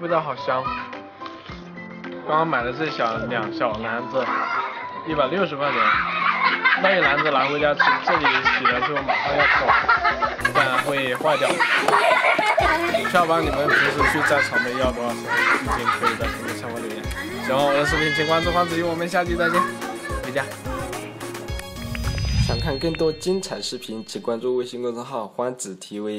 味道好香。刚刚买了这小两小篮子，一百六十块钱，那一篮子拿回家吃，这里洗了之后马上要吃完，不然会坏掉。下班你们平时去摘草莓要多少钱？一斤可以在评论下方留言。喜欢我的视频，请关注欢子怡，我们下期再见，回家。想看更多精彩视频，请关注微信公众号“欢子 TV”。